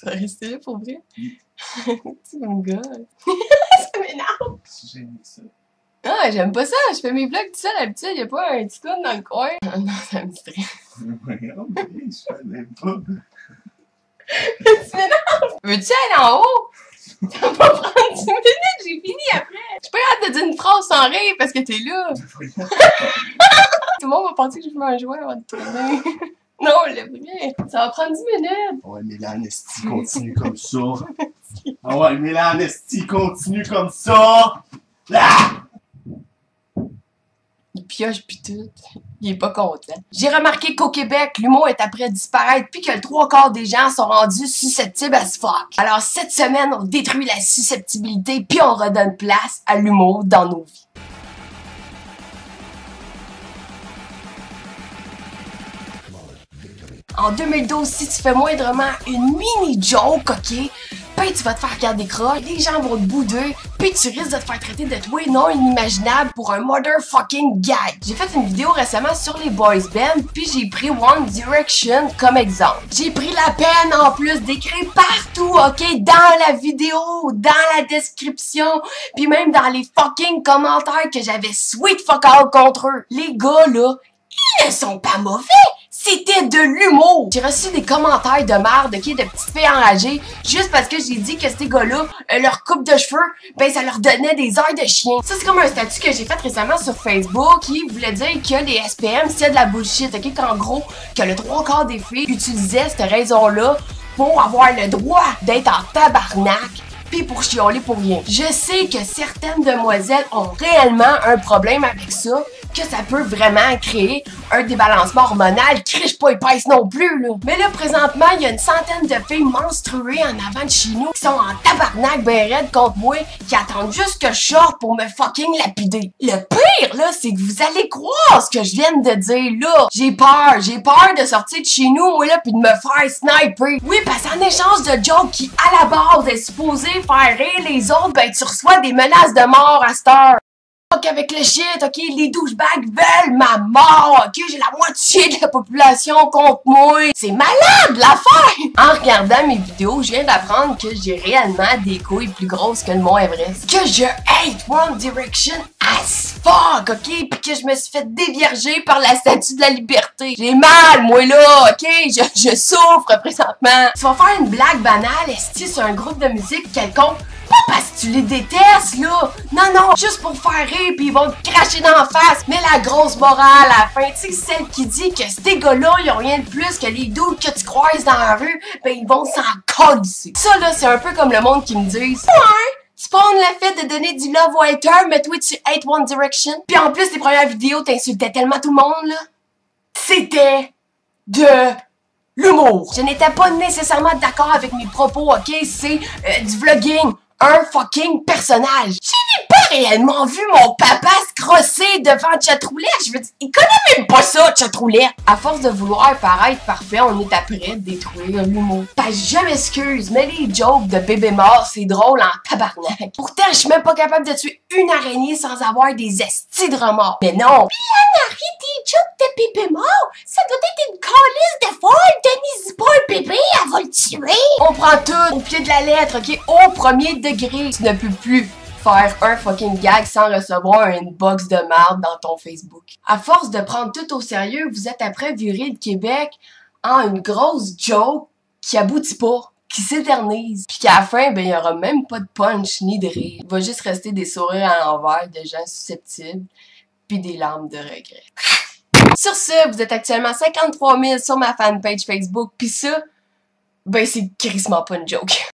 Tu vas rester là pour vrai? tu me gosses. ça m'énerve. Si j'ai mis ça. Ah, j'aime pas ça. Je fais mes vlogs tout seul d'habitude. Y'a pas un petit clown dans le coin. Ah non, ça me stresse. Regarde, je savais pas. tu m'énerves. Veux-tu aller en haut? Ça va prendre 10 minutes, j'ai fini après. Je suis pas hâte de dire une phrase sans rire parce que t'es là. Tout le monde va penser que je fume un jouet avant de tourner. Non, le vrai. Ça va prendre 10 minutes. Ouais, Mélane, esti, continue comme ça. Ah ouais, Mélane, esti, continue comme ça. Ah! Il pioche pis tout. Il est pas content. J'ai remarqué qu'au Québec, l'humour est après disparaître puis que le trois quarts des gens sont rendus susceptibles à ce fuck. Alors cette semaine, on détruit la susceptibilité puis on redonne place à l'humour dans nos vies. En 2012, si tu fais moindrement une mini joke, ok, ben tu vas te faire regarder croche, les gens vont te bouder, puis tu risques de te faire traiter de toi non inimaginable pour un motherfucking gag. J'ai fait une vidéo récemment sur les boys band, puis j'ai pris One Direction comme exemple. J'ai pris la peine en plus d'écrire partout, ok, dans la vidéo, dans la description, puis même dans les fucking commentaires que j'avais sweet fuck all contre eux. Les gars là, ils ne sont pas mauvais! C'était de l'humour! J'ai reçu des commentaires de merde, ok, de petites filles enragées, juste parce que j'ai dit que ces gars-là, euh, leur coupe de cheveux, ben ça leur donnait des airs de chien. Ça, c'est comme un statut que j'ai fait récemment sur Facebook qui voulait dire que les SPM, c'est de la bullshit, ok, qu'en gros, que le trois quarts des filles utilisaient cette raison-là pour avoir le droit d'être en tabarnak pis pour chialer pour rien. Je sais que certaines demoiselles ont réellement un problème avec ça, que ça peut vraiment créer un débalancement hormonal. Criche pas épaisse non plus, là. Mais là, présentement, il y a une centaine de filles menstruées en avant de chez nous qui sont en tabarnak ben raide contre moi, qui attendent juste que je sorte pour me fucking lapider. Le pire, là, c'est que vous allez croire ce que je viens de dire, là. J'ai peur, j'ai peur de sortir de chez nous, moi, là, pis de me faire sniper. Oui, parce qu'en échange de jokes qui, à la base, est supposé faire rire les autres, ben, tu reçois des menaces de mort à cette heure. Fuck avec le shit, ok? Les douchebags veulent ma mort, ok? J'ai la moitié de la population contre moi. C'est malade, l'affaire! En regardant mes vidéos, je viens d'apprendre que j'ai réellement des couilles plus grosses que le Mont Everest. Que je hate One Direction fuck, ok? Puis que je me suis fait dévierger par la statue de la liberté. J'ai mal, moi, là, ok? Je, je souffre présentement. Tu vas faire une blague banale, est-ce c'est un groupe de musique quelconque? Pas parce que tu les détestes, là! Non, non, juste pour faire rire, puis ils vont te cracher dans la face. Mais la grosse morale à la fin, tu sais, celle qui dit que ces gars-là, ils ont rien de plus que les doutes que tu croises dans la rue, ben ils vont s'en coller. Ça, là, c'est un peu comme le monde qui me dit! Spawn le fait de donner du love au hater, mais toi tu hate One Direction. Puis en plus, tes premières vidéos t'insultais tellement tout le monde, là. C'était de l'humour. Je n'étais pas nécessairement d'accord avec mes propos, ok? C'est euh, du vlogging un fucking personnage. Pas réellement vu mon papa se crosser devant Chatroulette. Je veux dire, il connaît même pas ça, Chatroulette. À force de vouloir paraître parfait, on est après détruire l'humour. Pas je m'excuse, mais les jokes de bébé mort, c'est drôle en tabarnak. Pourtant, je suis même pas capable de tuer une araignée sans avoir des estis de remords. Mais non. Bien, arrête tes jokes de bébé mort. Ça doit être une calice de folle. Denise pas un bébé, elle va le tuer. On prend tout au pied de la lettre, ok? Au premier degré. Tu ne peux plus faire un fucking gag sans recevoir une box de merde dans ton Facebook. À force de prendre tout au sérieux, vous êtes après viré de Québec en une grosse joke qui aboutit pas, qui s'éternise, puis qu'à la fin, ben, il y aura même pas de punch ni de rire. Il va juste rester des sourires à l'envers de gens susceptibles, puis des larmes de regret. Sur ce, vous êtes actuellement 53 000 sur ma fanpage Facebook, puis ça, ben c'est crissement pas une joke.